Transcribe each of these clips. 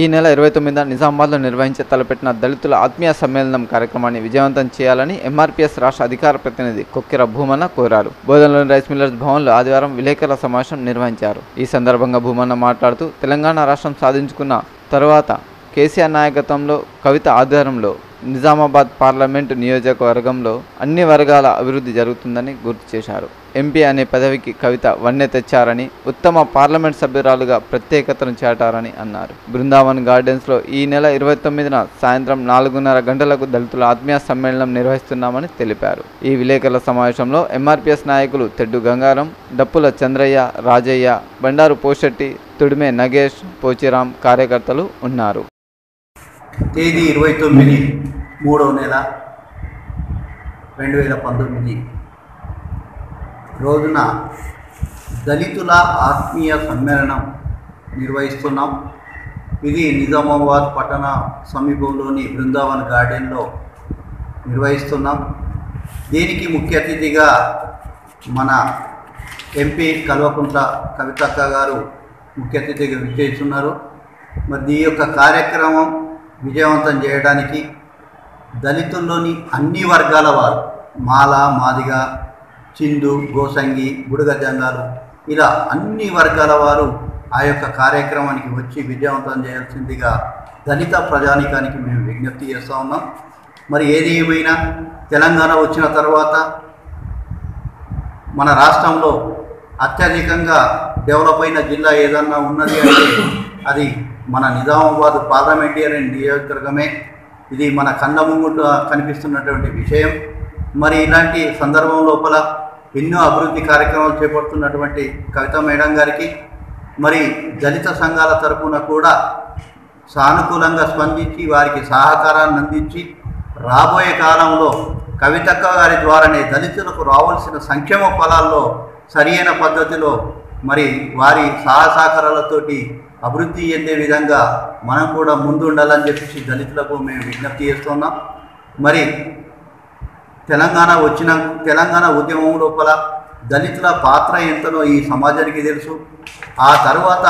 ఈ నెల ఇరవై తొమ్మిదిన నిజామాబాద్లో నిర్వహించే తలపెట్టిన దళితుల ఆత్మీయ సమ్మేళనం కార్యక్రమాన్ని విజయవంతం చేయాలని ఎంఆర్పీఎస్ రాష్ట్ర అధికార ప్రతినిధి కొక్కిర భూమన్న కోరారు. బోధనలోని రైస్ మిల్లర్స్ భవన్లో ఆదివారం విలేకరుల సమావేశం నిర్వహించారు. ఈ సందర్భంగా భూమన్న మాట్లాడుతూ తెలంగాణ రాష్ట్రం సాధించుకున్న తరువాత కేసీఆర్ నాయకత్వంలో కవిత ఆధ్వర్యంలో నిజామాబాద్ పార్లమెంటు నియోజకవర్గంలో అన్ని వర్గాల అభివృద్ధి జరుగుతుందని గుర్తు చేశారు. ఎంపీ అనే పదవికి కవిత వన్నె తెచ్చారని ఉత్తమ పార్లమెంట్ సభ్యురాలుగా ప్రత్యేకతను చాటారని అన్నారు. బృందావన్ గార్డెన్స్లో ఈ నెల ఇరవై తొమ్మిదిన సాయంత్రం నాలుగున్నర గంటలకు దళితుల ఆత్మీయ సమ్మేళనం నిర్వహిస్తున్నామని తెలిపారు. ఈ విలేకరుల సమావేశంలో ఎంఆర్పీఎస్ నాయకులు తెడ్డు గంగారం డప్పుల చంద్రయ్య రాజయ్య బండారు పోషెట్టి తుడిమే నగేష్ పోచిరాం కార్యకర్తలు ఉన్నారు. తేదీ ఇరవై తొమ్మిది మూడవ నెల రెండు వేల పంతొమ్మిది. రోజున దళితుల ఆత్మీయ సమ్మేళనం నిర్వహిస్తున్నాం. ఇది నిజామాబాద్ పట్టణ సమీపంలోని బృందావన్ గార్డెన్లో నిర్వహిస్తున్నాం. దీనికి ముఖ్య అతిథిగా మన ఎంపీ కల్వకుంట్ల కవితక్క గారు ముఖ్య అతిథిగా విచ్చేస్తున్నారు. మరి ఈ యొక్క కార్యక్రమం విజయవంతం చేయడానికి దళితుల్లోని అన్ని వర్గాల వారు మాల మాదిగ చిందు గోసంగి బుడగ జంగాలు ఇలా అన్ని వర్గాల వారు ఆ యొక్క కార్యక్రమానికి వచ్చి విజయవంతం చేయాల్సిందిగా దళిత ప్రజానికానికి మేము విజ్ఞప్తి చేస్తూ ఉన్నాం. మరి ఏది ఏమైనా తెలంగాణ వచ్చిన తర్వాత మన రాష్ట్రంలో అత్యధికంగా డెవలప్ అయిన జిల్లా ఏదన్నా ఉన్నది అంటే అది మన నిజామాబాద్ పార్లమెంటేరియన్ నియోజకవర్గమే. ఇది మన కళ్ళ ముంగుట కనిపిస్తున్నటువంటి విషయం. మరి ఇలాంటి సందర్భం లోపల ఎన్నో అభివృద్ధి కార్యక్రమాలు చేపడుతున్నటువంటి కవిత మేడం గారికి మరి దళిత సంఘాల తరఫున కూడా సానుకూలంగా స్పందించి వారికి సహకారాన్ని అందించి రాబోయే కాలంలో కవితక్క గారి ద్వారానే దళితులకు రావాల్సిన సంక్షేమ ఫలాల్లో సరియైన పద్ధతిలో మరి వారి సహసహకారాలతోటి అభివృద్ధి చెందే విధంగా మనం కూడా ముందు ఉండాలని చెప్పేసి దళితులకు మేము విజ్ఞప్తి చేస్తున్నాం. మరి తెలంగాణ వచ్చిన తెలంగాణ ఉద్యమం లోపల దళితుల పాత్ర ఎంతనో ఈ సమాజానికి తెలుసు. ఆ తర్వాత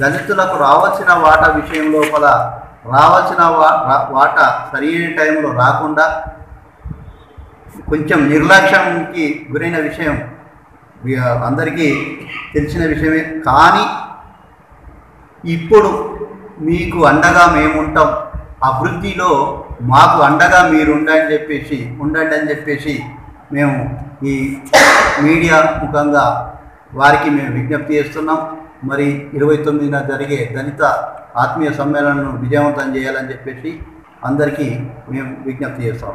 దళితులకు రావాల్సిన వాటా విషయం లోపల రావాల్సిన వా రా- వాటా సరైన టైంలో రాకుండా కొంచెం నిర్లక్ష్యంకి గురైన విషయం అందరికీ తెలిసిన విషయమే. కానీ ఇప్పుడు మీకు అండగా మేముంటాం. అభివృద్ధిలో మాకు అండగా మీరు ఉండండి చెప్పేసి ఉండండి అని చెప్పేసి మేము ఈ మీడియా ముఖంగా వారికి మేము విజ్ఞప్తి చేస్తున్నాం. మరి ఇరవై తొమ్మిదిన జరిగే దళిత ఆత్మీయ సమ్మేళనను విజయవంతం చేయాలని చెప్పేసి అందరికీ మేము విజ్ఞప్తి చేస్తాం.